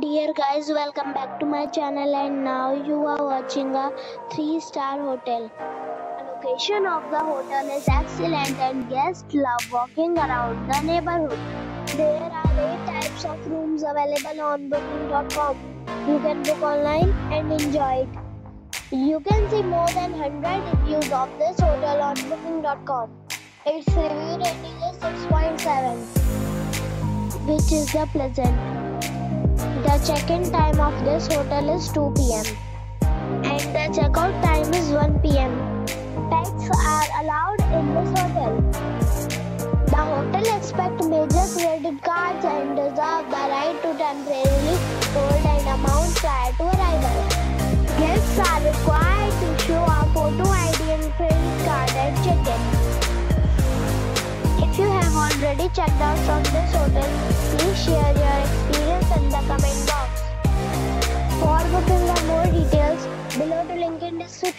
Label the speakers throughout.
Speaker 1: Dear guys, welcome back to my channel and now you are watching a 3 star hotel. The location of the hotel is excellent and guests love walking around the neighborhood. There are 8 types of rooms available on booking.com. You can book online and enjoy it. You can see more than 100 reviews of this hotel on booking.com. Its review rating is 6.7 which is the pleasant. The check-in time of this hotel is 2 p.m. and the checkout time is 1 p.m. Pets are allowed in this hotel. The hotel expects major credit cards and reserve the right to temporarily hold an amount prior to arrival. Guests are required to show a photo ID and credit card at check-in. If you have already checked out from this hotel,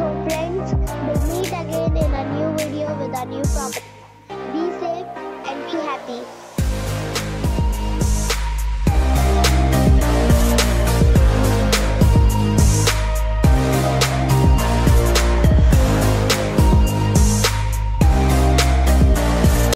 Speaker 1: So friends, we'll meet again in a new video with a new property. Be safe and be happy.